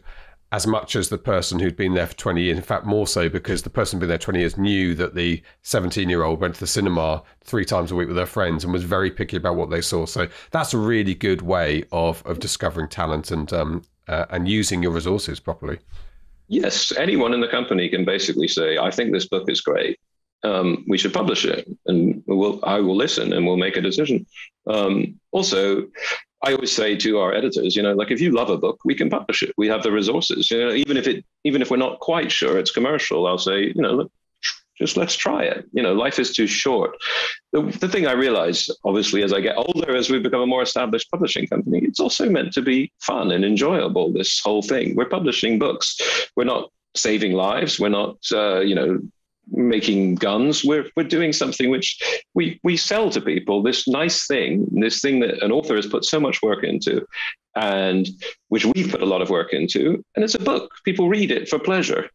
as much as the person who'd been there for 20 years. In fact, more so because the person who'd been there 20 years knew that the 17 year old went to the cinema three times a week with their friends and was very picky about what they saw. So that's a really good way of, of discovering talent and, um, uh, and using your resources properly. Yes, anyone in the company can basically say, I think this book is great. Um, we should publish it and we'll, I will listen and we'll make a decision. Um, also, I always say to our editors, you know, like if you love a book, we can publish it. We have the resources. You know, even if it, even if we're not quite sure it's commercial, I'll say, you know, just let's try it. You know, life is too short. The, the thing I realize, obviously, as I get older, as we become a more established publishing company, it's also meant to be fun and enjoyable. This whole thing. We're publishing books. We're not saving lives. We're not, uh, you know, making guns. We're we're doing something which we we sell to people. This nice thing, this thing that an author has put so much work into, and which we've put a lot of work into, and it's a book. People read it for pleasure.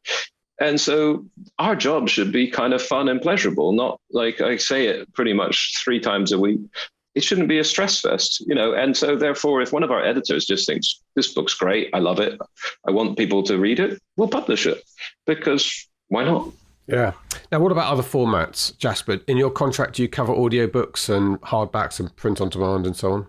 And so our job should be kind of fun and pleasurable, not like I say it pretty much three times a week. It shouldn't be a stress fest, you know. And so, therefore, if one of our editors just thinks this book's great, I love it, I want people to read it, we'll publish it because why not? Yeah. Now, what about other formats, Jasper? In your contract, do you cover audiobooks and hardbacks and print on demand and so on?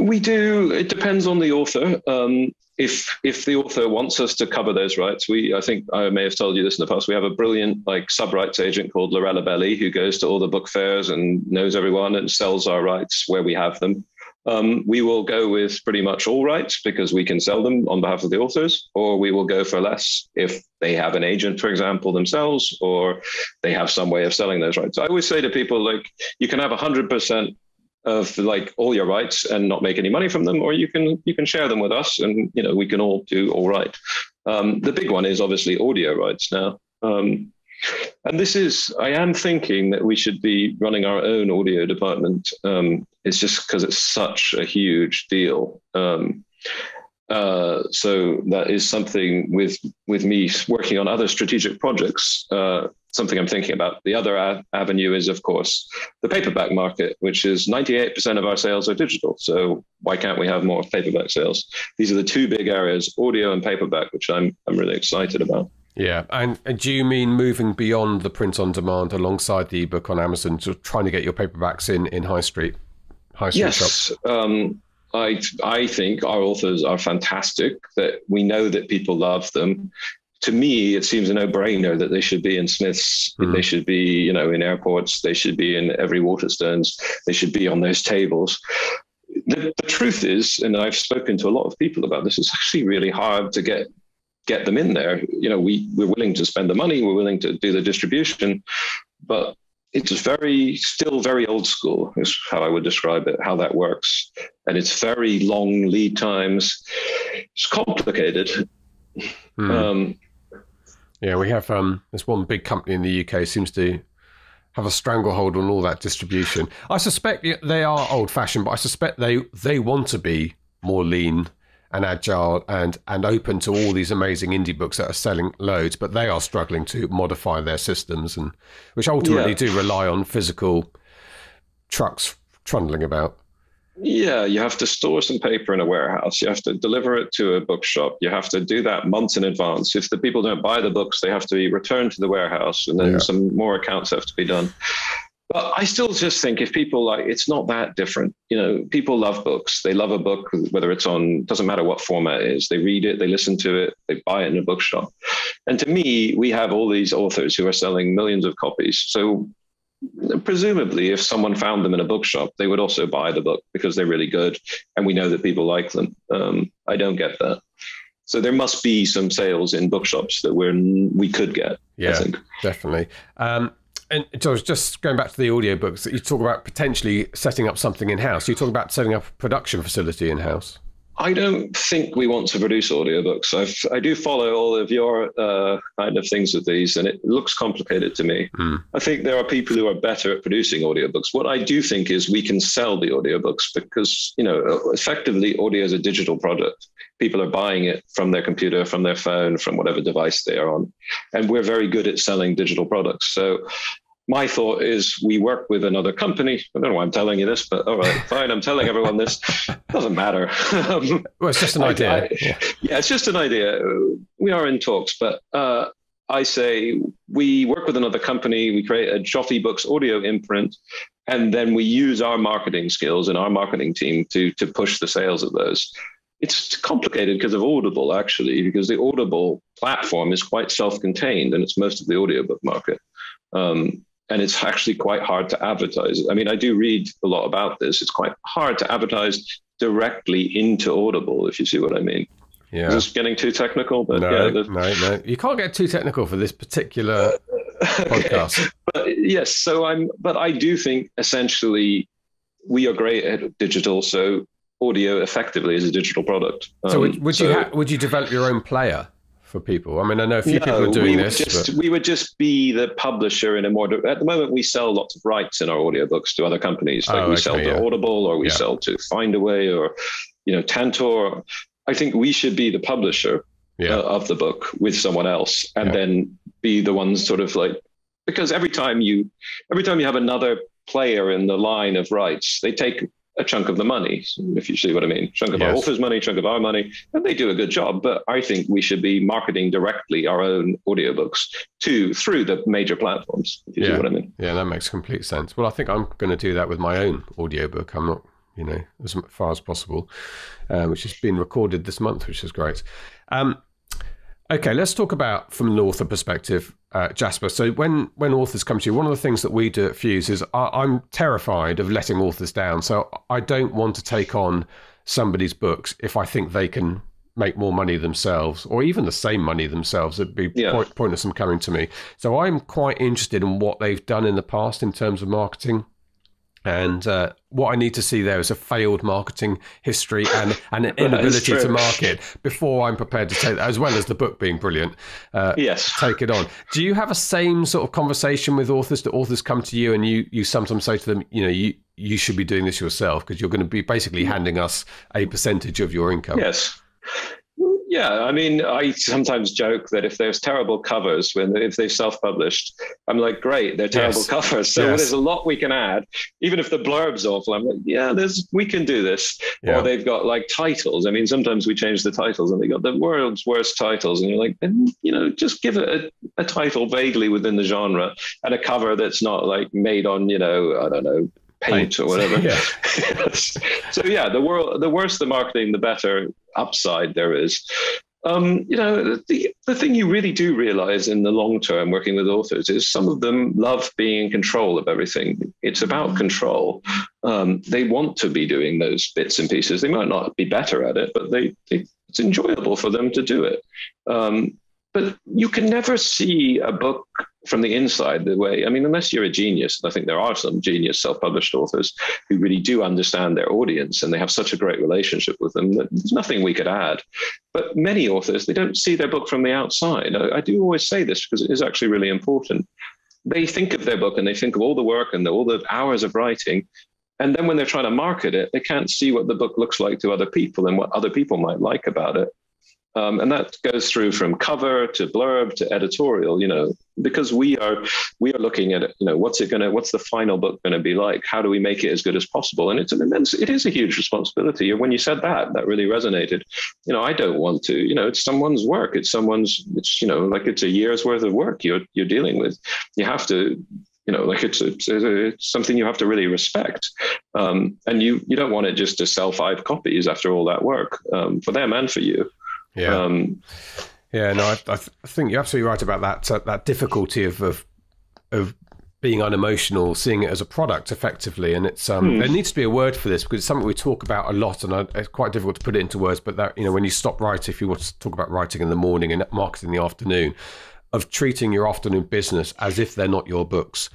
We do. It depends on the author. Um, if if the author wants us to cover those rights, we I think I may have told you this in the past. We have a brilliant like sub rights agent called Lorella Belli who goes to all the book fairs and knows everyone and sells our rights where we have them. Um, we will go with pretty much all rights because we can sell them on behalf of the authors, or we will go for less if they have an agent, for example, themselves, or they have some way of selling those rights. I always say to people, like, you can have 100% of like all your rights and not make any money from them, or you can you can share them with us, and you know we can all do all right. Um, the big one is obviously audio rights now. Um, and this is, I am thinking that we should be running our own audio department. Um, it's just because it's such a huge deal. Um, uh, so that is something with with me working on other strategic projects. Uh, something I'm thinking about. The other a- avenue is, of course, the paperback market, which is 98% of our sales are digital. So why can't we have more paperback sales? These are the two big areas, audio and paperback, which I'm I'm really excited about. Yeah, and, and do you mean moving beyond the print on demand alongside the ebook on Amazon, to trying to get your paperbacks in in high street, high street yes. shops? Um, I I think our authors are fantastic. That we know that people love them. To me, it seems a no-brainer that they should be in Smiths. Mm-hmm. They should be, you know, in airports. They should be in every Waterstones. They should be on those tables. The, the, truth is, and I've spoken to a lot of people about this, it's actually really hard to get get them in there. You know, we we're willing to spend the money, we're willing to do the distribution, but it's very still very old school is how I would describe it, how that works. And it's very long lead times. It's complicated. Hmm. Um, yeah, we have um, this one big company in the UK seems to have a stranglehold on all that distribution. I suspect they are old fashioned, but I suspect they they want to be more lean and agile and and open to all these amazing indie books that are selling loads, but they are struggling to modify their systems and which ultimately yeah. do rely on physical trucks trundling about. Yeah, you have to store some paper in a warehouse. You have to deliver it to a bookshop. You have to do that months in advance. If the people don't buy the books, they have to be returned to the warehouse, and then yeah. some more accounts have to be done. But I still just think if people like, it's not that different. You know, people love books. They love a book, whether it's on, doesn't matter what format it is. They read it, they listen to it, they buy it in a bookshop. And to me, we have all these authors who are selling millions of copies. So presumably, if someone found them in a bookshop, they would also buy the book because they're really good. And we know that people like them. Um, I don't get that. So there must be some sales in bookshops that we're, we could get. Yeah, definitely. Um, and George, just going back to the audiobooks, that you talk about potentially setting up something in house. You talk about setting up a production facility in house. I don't think we want to produce audiobooks. I've, I do follow all of your uh, kind of things with these, and it looks complicated to me. Mm. I think there are people who are better at producing audiobooks. What I do think is we can sell the audiobooks because, you know, effectively audio is a digital product. People are buying it from their computer, from their phone, from whatever device they are on. And we're very good at selling digital products. So my thought is we work with another company. I don't know why I'm telling you this, but all right, fine. I'm telling everyone this. Doesn't matter. um, well, it's just an idea. I, I, yeah. yeah. it's just an idea. We are in talks, but uh, I say we work with another company. We create a Joffe Books audio imprint, and then we use our marketing skills and our marketing team to to push the sales of those. It's complicated because of Audible, actually, because the Audible platform is quite self-contained and it's most of the audiobook market. Um, and it's actually quite hard to advertise. I mean, I do read a lot about this. It's quite hard to advertise directly into Audible, if you see what I mean. Yeah. Is this getting too technical? But no, yeah, no, no. You can't get too technical for this particular podcast. But yes, so I'm. But I do think essentially we are great at digital. So audio effectively is a digital product. Um, so would, would so, you ha- would you develop your own player? For people? I mean, I know a few no, people are doing we this. Just, but... We would just be the publisher in a more. At the moment, we sell lots of rights in our audiobooks to other companies. Like oh, we okay, sell to yeah. Audible, or we yeah. sell to Findaway, or you know, Tantor. I think we should be the publisher yeah. uh, of the book with someone else, and then be the ones sort of like because every time you every time you have another player in the line of rights, they take a chunk of the money, if you see what I mean. Chunk of yes. our author's money, chunk of our money, and they do a good job. But I think we should be marketing directly our own audiobooks to through the major platforms, if you yeah. see what I mean. Yeah, that makes complete sense. Well, I think I'm going to do that with my own audiobook. I'm not, you know, as far as possible, uh, which has been recorded this month, which is great. Um, Okay, let's talk about from an author perspective, uh, Jasper. So when when authors come to you, one of the things that we do at Fuse is I, am terrified of letting authors down. So I don't want to take on somebody's books if I think they can make more money themselves or even the same money themselves. It'd be yeah. point, pointless them coming to me. So I'm quite interested in what they've done in the past in terms of marketing and uh, what I need to see there is a failed marketing history and, and an inability to market before I'm prepared to take that, as well as the book being brilliant. Uh, yes. Take it on. Do you have a same sort of conversation with authors? Do authors come to you and you, you sometimes say to them, you know, you, you should be doing this yourself because you're going to be basically handing us a percentage of your income? Yes. Yeah, I mean, I sometimes joke that if there's terrible covers when if they've self-published, I'm like, great, they're terrible yes. covers. So yes. there's a lot we can add, even if the blurb's awful. I'm like, yeah, there's we can do this. Yeah. Or they've got like titles. I mean, sometimes we change the titles and they got the world's worst titles, and you're like, you know, just give it a, a title vaguely within the genre and a cover that's not like made on, you know, I don't know, paint or whatever. yeah. so yeah, the world, the worse the marketing, the better upside there is. Um, you know, the, the thing you really do realize in the long term working with authors is some of them love being in control of everything. It's about control. Um, they want to be doing those bits and pieces. They might not be better at it, but they, they it's enjoyable for them to do it. Um, but you can never see a book from the inside the way i mean unless you're a genius i think there are some genius self-published authors who really do understand their audience and they have such a great relationship with them that there's nothing we could add. But many authors they don't see their book from the outside. I, I do always say this because it is actually really important. They think of their book and they think of all the work and the, all the hours of writing. And then when they're trying to market it they can't see what the book looks like to other people and what other people might like about it um, and that goes through from cover to blurb to editorial, you know, because we are we are looking at you know, what's it gonna what's the final book gonna be like? How do we make it as good as possible? And it's an immense, it is a huge responsibility. And when you said that, that really resonated. You know, I don't want to, you know, it's someone's work. It's someone's, it's, you know, like it's a year's worth of work you're you're dealing with. You have to you know, like it's, it's, it's, something you have to really respect. Um, and you, you don't want it just to sell five copies after all that work um, for them and for you. Yeah. Um, yeah, no, I, I, think you're absolutely right about that. Uh, that difficulty of, of of being unemotional, seeing it as a product effectively, and it's um, hmm. there needs to be a word for this because it's something we talk about a lot, and I, it's quite difficult to put it into words. But that you know, when you stop writing, if you want to talk about writing in the morning and marketing in the afternoon, of treating your afternoon business as if they're not your books.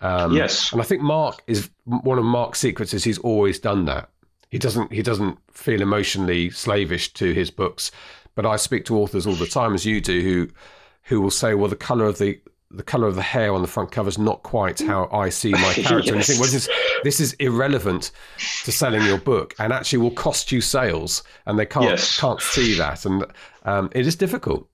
Um, yes, and I think Mark is one of Mark's secrets is he's always done that. He doesn't he doesn't feel emotionally slavish to his books. But I speak to authors all the time, as you do, who who will say, "Well, the color of the the color of the hair on the front cover is not quite how I see my character." yes. And you think, well, this, this is irrelevant to selling your book, and actually will cost you sales, and they can't yes. can't see that, and um, it is difficult.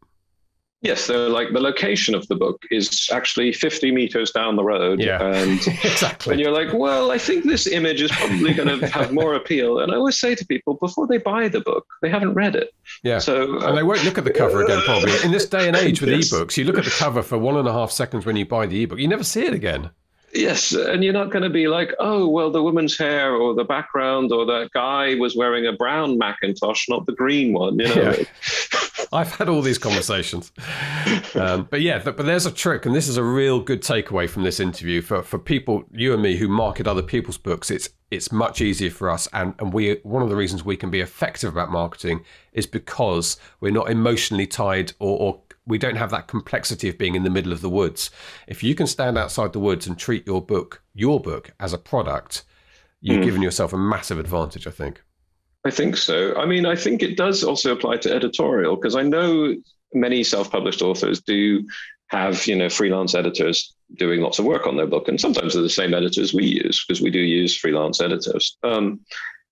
Yes, so like the location of the book is actually 50 meters down the road. Yeah, and, exactly. And you're like, well, I think this image is probably going to have more appeal. And I always say to people before they buy the book, they haven't read it. Yeah. So and they won't look at the cover again, probably. In this day and age with yes. ebooks, you look at the cover for one and a half seconds when you buy the ebook, you never see it again. Yes, and you're not going to be like, oh, well, the woman's hair or the background or that guy was wearing a brown Macintosh, not the green one. You know, yeah. I've had all these conversations, um, but yeah, but there's a trick, and this is a real good takeaway from this interview for for people, you and me, who market other people's books. It's it's much easier for us, and and we one of the reasons we can be effective about marketing is because we're not emotionally tied or, or we don't have that complexity of being in the middle of the woods. If you can stand outside the woods and treat your book, your book, as a product, you've mm. given yourself a massive advantage, I think. I think so. I mean, I think it does also apply to editorial because I know many self-published authors do have, you know, freelance editors doing lots of work on their book, and sometimes they're the same editors we use because we do use freelance editors. Um,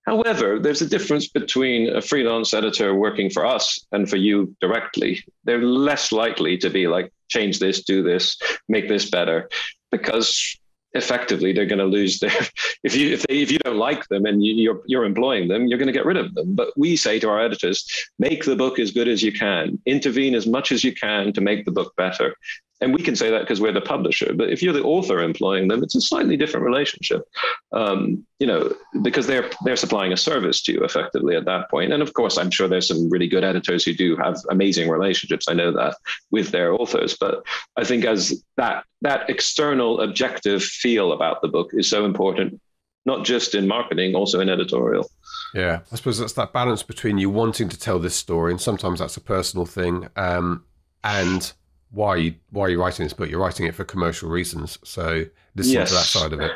However, there's a difference between a freelance editor working for us and for you directly. They're less likely to be like, change this, do this, make this better, because effectively they're going to lose their if you if, they, if you don't like them and you, are you're employing them you're going to get rid of them. But we say to our editors make the book as good as you can. Intervene as much as you can to make the book better and we can say that because we're the publisher but if you're the author employing them it's a slightly different relationship. Um, you know because they're they're supplying a service to you effectively at that point. And of course i'm sure there's some really good editors who do have amazing relationships. I know that with their authors. But i think as that that external objective feel about the book is so important not just in marketing also in editorial. Yeah i suppose that's that balance between you wanting to tell this story and sometimes that's a personal thing um, and why are you why are you writing this book? You're writing it for commercial reasons. So listen yes. to that side of it.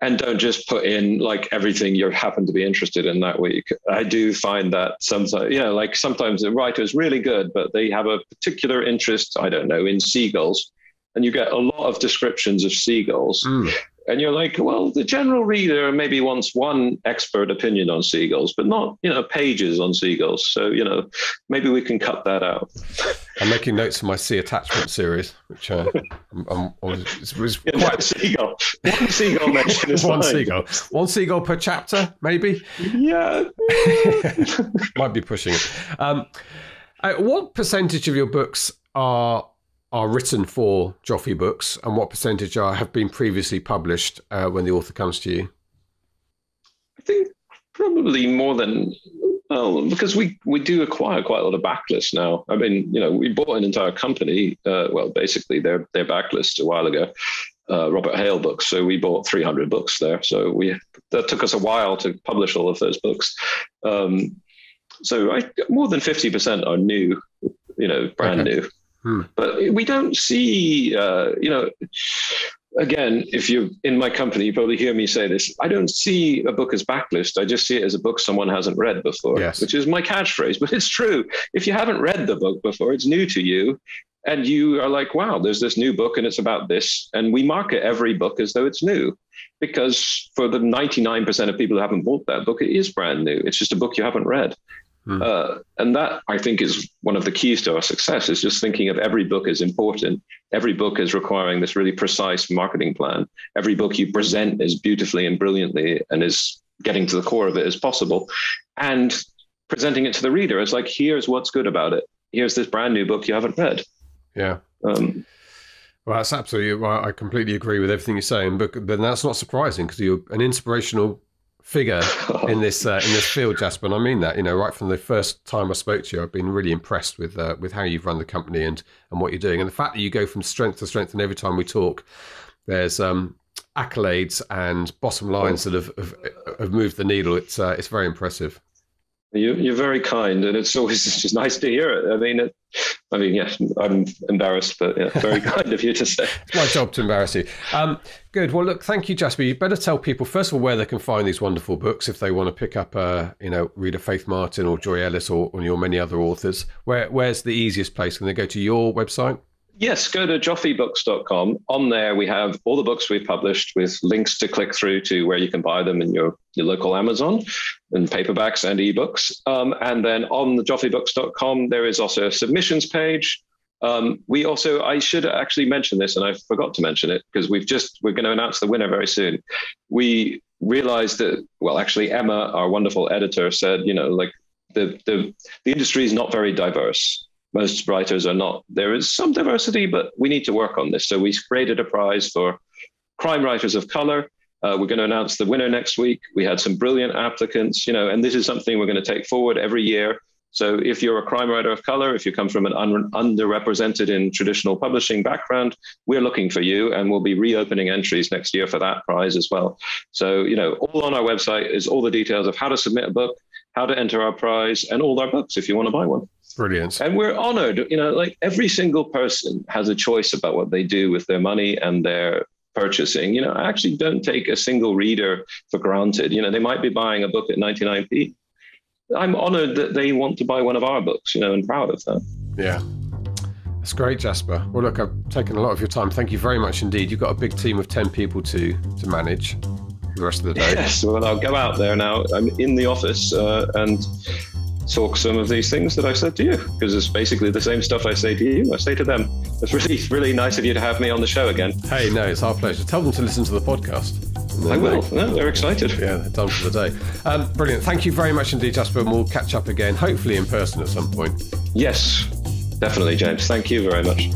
And don't just put in like everything you happen to be interested in that week. I do find that sometimes, you know, like sometimes the writer's really good, but they have a particular interest, I don't know, in seagulls. And you get a lot of descriptions of seagulls. Mm and you're like, well, the general reader maybe wants one expert opinion on seagulls, but not, you know, pages on seagulls. So, you know, maybe we can cut that out. I'm making notes for my sea attachment series, which uh, I'm, I'm, was, was yeah, quite... seagull. One seagull mention is one fine. seagull. One seagull per chapter, maybe. Yeah, might be pushing it. Um, uh, what percentage of your books are are written for Joffe books, and what percentage are have been previously published uh, when the author comes to you? I think probably more than well, because we we do acquire quite a lot of backlists now. I mean, you know, we bought an entire company. Uh, well, basically, their their backlist a while ago. Uh, Robert Hale books. So we bought 300 books there. So we that took us a while to publish all of those books. Um, so I, more than 50% are new, you know, brand okay. new. Hmm. But we don't see, uh, you know, again, if you're in my company, you probably hear me say this. I don't see a book as backlist. I just see it as a book someone hasn't read before, yes. which is my catchphrase. But it's true. If you haven't read the book before, it's new to you. And you are like, wow, there's this new book and it's about this. And we market every book as though it's new because for the 99% of people who haven't bought that book, it is brand new. It's just a book you haven't read. Mm. Uh, and that I think is one of the keys to our success is just thinking of every book as important. Every book is requiring this really precise marketing plan. Every book you present as beautifully and brilliantly and is getting to the core of it as possible. And presenting it to the reader as like, here's what's good about it. Here's this brand new book you haven't read. Yeah. Um, well, that's absolutely. I completely agree with everything you're saying, but but that's not surprising because you're an inspirational figure in this uh, in this field, Jasper. And I mean that. You know, right from the first time I spoke to you, I've been really impressed with uh, with how you've run the company and and what you're doing, and the fact that you go from strength to strength. And every time we talk, there's um, accolades and bottom lines that have, have, have moved the needle. It's uh, it's very impressive. You, are very kind, and it's always just nice to hear it. I mean, it, I mean, yes, I'm embarrassed, but yeah, very kind of you to say. It's my job to embarrass you. Um, good. Well, look, thank you, Jasper. You better tell people first of all where they can find these wonderful books if they want to pick up, uh, you know, read a Faith Martin or Joy Ellis or, or your many other authors. Where where's the easiest place? Can they go to your website? Yes, go to joffebooks.com. On there, we have all the books we've published with links to click through to where you can buy them in your, your local Amazon and paperbacks and ebooks. Um, and then on the joffebooks.com, there is also a submissions page. Um, we also, I should actually mention this, and I forgot to mention it because we've just, we're going to announce the winner very soon. We realized that, well, actually, Emma, our wonderful editor, said, you know, like the, the, the industry is not very diverse most writers are not. There is some diversity, but we need to work on this. So we created a prize for crime writers of color. Uh, we're going to announce the winner next week. We had some brilliant applicants, you know, and this is something we're going to take forward every year. So if you're a crime writer of color, if you come from an un- underrepresented in traditional publishing background, we're looking for you, and we'll be reopening entries next year for that prize as well. So you know, all on our website is all the details of how to submit a book, how to enter our prize, and all our books if you want to buy one. Brilliant. And we're honored. You know, like every single person has a choice about what they do with their money and their purchasing. You know, I actually don't take a single reader for granted. You know, they might be buying a book at 99p. I'm honored that they want to buy one of our books, you know, and proud of that. Yeah. That's great, Jasper. Well, look, I've taken a lot of your time. Thank you very much indeed. You've got a big team of 10 people to, to manage the rest of the day. Yes, well, I'll go out there now. I'm in the office uh, and talk some of these things that I said to you because it's basically the same stuff I say to you. I say to them. It's really, really nice of you to have me on the show again. Hey, no, it's our pleasure. Tell them to listen to the podcast. I will. No, they're excited. Yeah, they're done for the day. Um, brilliant. Thank you very much indeed, Jasper. And we'll catch up again, hopefully in person at some point. Yes, definitely, James. Thank you very much.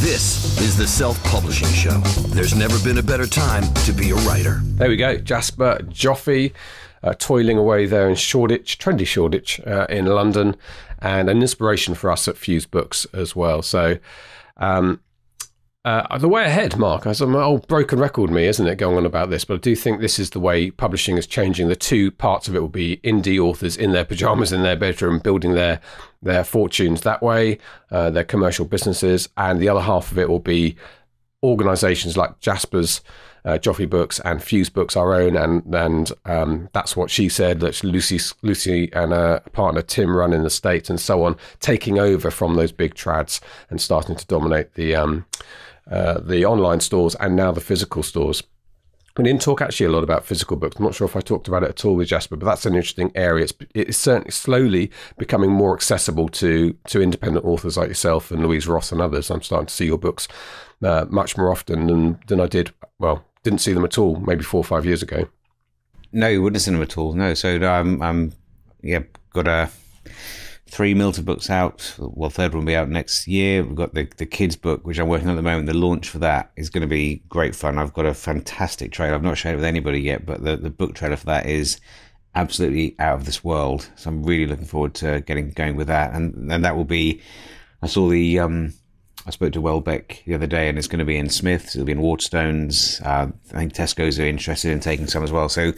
This is the Self Publishing Show. There's never been a better time to be a writer. There we go. Jasper Joffe. Uh, toiling away there in Shoreditch, trendy Shoreditch uh, in London, and an inspiration for us at Fuse Books as well. So, um, uh, the way ahead, Mark, as an old broken record, me, isn't it, going on about this? But I do think this is the way publishing is changing. The two parts of it will be indie authors in their pajamas in their bedroom, building their their fortunes that way, uh, their commercial businesses, and the other half of it will be organisations like Jasper's uh, Joffe Books and Fuse Books, our own, and and um, that's what she said. That Lucy, Lucy and her partner Tim run in the states and so on, taking over from those big trads and starting to dominate the um, uh, the online stores and now the physical stores. We didn't talk actually a lot about physical books. I'm not sure if I talked about it at all with Jasper, but that's an interesting area. It's, it's certainly slowly becoming more accessible to to independent authors like yourself and Louise Ross and others. I'm starting to see your books uh, much more often than, than I did. Well, didn't see them at all maybe four or five years ago. No, you wouldn't have seen them at all. No, so um, um yeah, got a three Milton books out. Well, third one will be out next year. We've got the the kids book, which I'm working on at the moment. The launch for that is going to be great fun. I've got a fantastic trailer. I've not shared it with anybody yet, but the the book trailer for that is absolutely out of this world. So I'm really looking forward to getting going with that, and and that will be. I saw the um I spoke to Welbeck the other day, and it's going to be in Smiths. It'll be in Waterstones. Uh, I think Tesco's are interested in taking some as well. So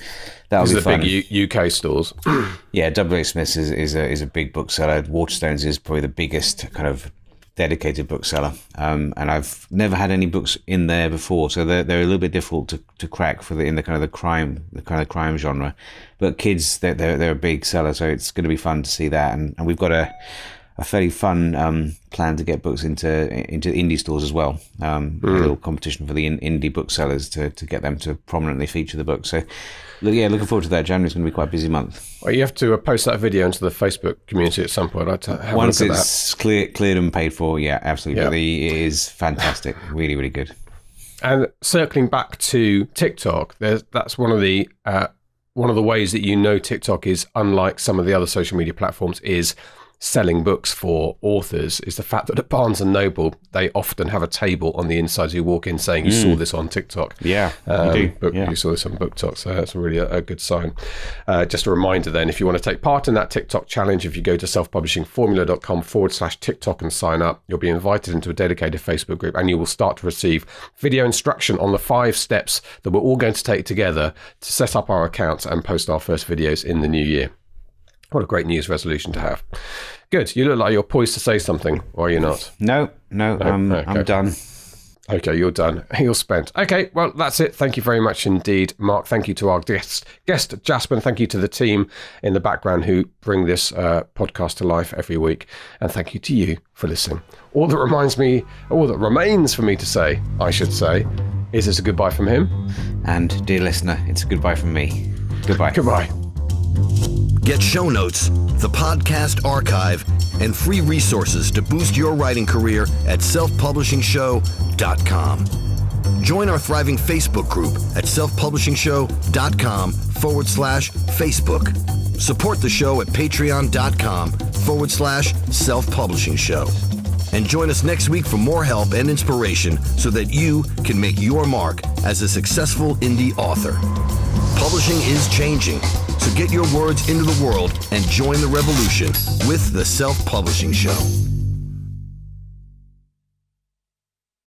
that'll These be are fun. the big U- UK stores. yeah, WH Smiths is, is a is a big bookseller. Waterstones is probably the biggest kind of dedicated bookseller. Um, and I've never had any books in there before, so they're they're a little bit difficult to, to crack for the in the kind of the crime the kind of crime genre. But kids, they're they're, they're a big seller, so it's going to be fun to see that. And, and we've got a a fairly fun um, plan to get books into into indie stores as well. Um, mm. A little competition for the in, indie booksellers to, to get them to prominently feature the book. So, yeah, looking forward to that. January's going to be quite a busy month. Well, you have to uh, post that video into the Facebook community at some point. I'd have Once it's clear, cleared and paid for, yeah, absolutely. The, it is fantastic. really, really good. And circling back to TikTok, that's one of the uh, one of the ways that you know TikTok is unlike some of the other social media platforms is selling books for authors is the fact that at Barnes and Noble they often have a table on the inside as you walk in saying you mm. saw this on TikTok. Yeah, um, you, book, yeah. you saw this on BookTok, so that's really a, a good sign. Uh, just a reminder then, if you want to take part in that TikTok challenge, if you go to selfpublishingformula.com forward slash TikTok and sign up, you'll be invited into a dedicated Facebook group and you will start to receive video instruction on the five steps that we're all going to take together to set up our accounts and post our first videos in the new year. What a great news resolution to have. Good. You look like you're poised to say something, or are you not? No, no, I'm, okay. I'm done. Okay, you're done. You're spent. Okay, well, that's it. Thank you very much indeed, Mark. Thank you to our guest, guest Jasper. Thank you to the team in the background who bring this uh, podcast to life every week. And thank you to you for listening. All that reminds me, all that remains for me to say, I should say, is this a goodbye from him? And dear listener, it's a goodbye from me. Goodbye. Goodbye. Get show notes, the podcast archive, and free resources to boost your writing career at selfpublishingshow.com. Join our thriving Facebook group at selfpublishingshow.com forward slash Facebook. Support the show at patreon.com forward slash self publishing show. And join us next week for more help and inspiration so that you can make your mark as a successful indie author. Publishing is changing, so get your words into the world and join the revolution with the Self Publishing Show.